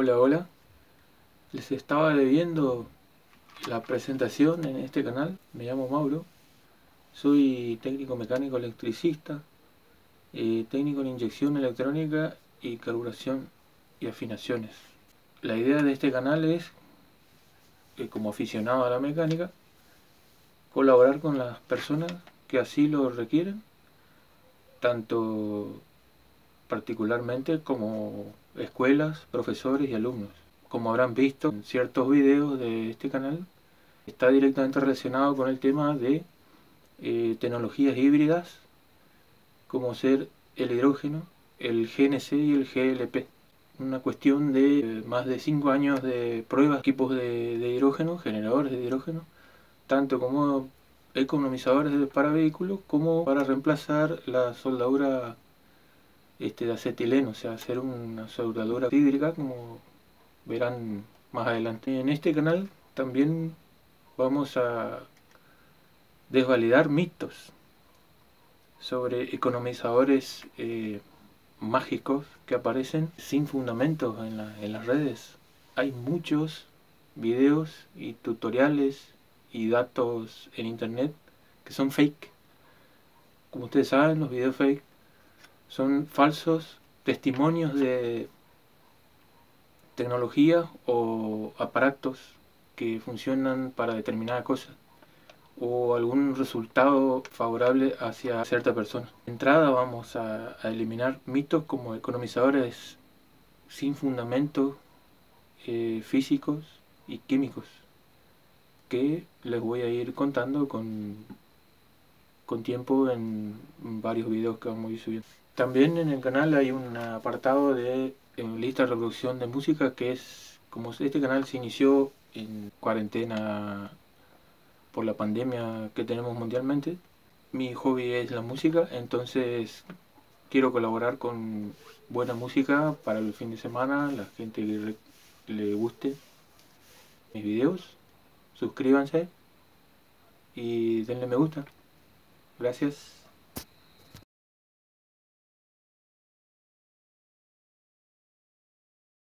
Hola, hola. Les estaba debiendo la presentación en este canal. Me llamo Mauro. Soy técnico mecánico electricista, eh, técnico en inyección electrónica y carburación y afinaciones. La idea de este canal es, eh, como aficionado a la mecánica, colaborar con las personas que así lo requieren, tanto particularmente como escuelas, profesores y alumnos. Como habrán visto en ciertos videos de este canal, está directamente relacionado con el tema de eh, tecnologías híbridas, como ser el hidrógeno, el GNC y el GLP. Una cuestión de eh, más de 5 años de pruebas, equipos de, hidrógeno, generadores de hidrógeno, tanto como economizadores para vehículos, como para reemplazar la soldadura este, de acetileno, o sea, hacer una soldadura hídrica como verán más adelante. En este canal también vamos a desvalidar mitos sobre economizadores eh, mágicos que aparecen sin fundamentos en, en las redes. Hay muchos videos y tutoriales y datos en internet que son fake. Como ustedes saben, los videos fake son falsos testimonios de tecnología o aparatos que funcionan para determinada cosa o algún resultado favorable hacia cierta persona. De entrada vamos a, eliminar mitos como economizadores sin fundamento eh, físicos y químicos que les voy a ir contando con, con tiempo en varios videos que vamos a ir subiendo. También en el canal hay un apartado de lista de reproducción de música que es, como este canal se inició en cuarentena por la pandemia que tenemos mundialmente, mi hobby es la música, entonces quiero colaborar con buena música para el fin de semana, la gente que le guste mis videos, suscríbanse y denle me gusta. Gracias.